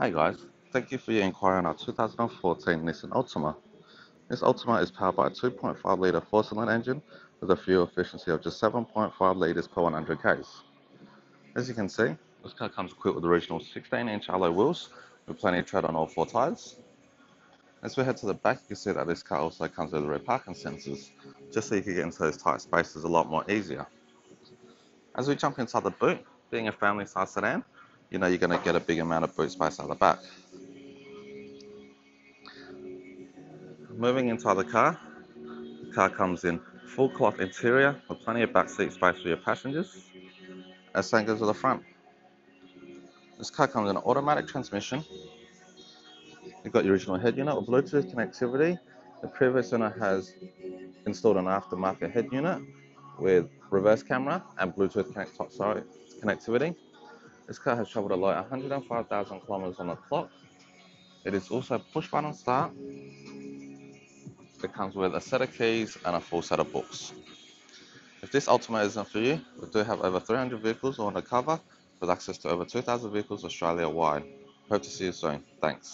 Hey guys, thank you for your inquiry on our 2014 Nissan Altima. This Altima is powered by a 2.5 litre four-cylinder engine with a fuel efficiency of just 7.5 litres per 100 k's. As you can see, this car comes equipped with original 16-inch alloy wheels with plenty of tread on all four tyres. As we head to the back, you can see that this car also comes with rear parking sensors, just so you can get into those tight spaces a lot more easier. As we jump inside the boot, being a family size sedan, you know you're going to get a big amount of boot space out the back. Moving inside the car, the car comes in full cloth interior with plenty of back seat space for your passengers. As same goes with the front. This car comes in an automatic transmission. You've got your original head unit with Bluetooth connectivity. The previous owner has installed an aftermarket head unit with reverse camera and Bluetooth connect sorry, connectivity. This car has traveled a low 105,000 kilometers on the clock. It is also push button start. It comes with a set of keys and a full set of books. If this Altima isn't for you, we do have over 300 vehicles on the cover with access to over 2,000 vehicles Australia wide. Hope to see you soon. Thanks.